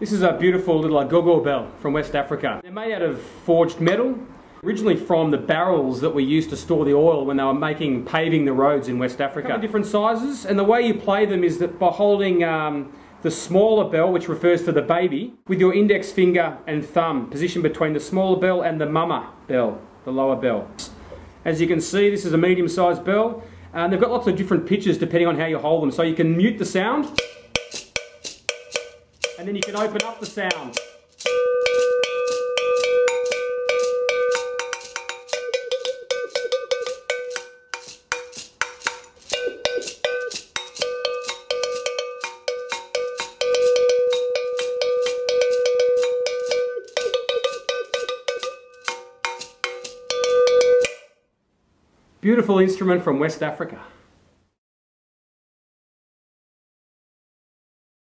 This is a beautiful little agogo bell from West Africa. They're made out of forged metal, originally from the barrels that we used to store the oil when they were making paving the roads in West Africa. different sizes, and the way you play them is that by holding um, the smaller bell, which refers to the baby, with your index finger and thumb positioned between the smaller bell and the mama bell, the lower bell. As you can see, this is a medium-sized bell, and they've got lots of different pitches depending on how you hold them. So you can mute the sound, and then you can open up the sound. Beautiful instrument from West Africa.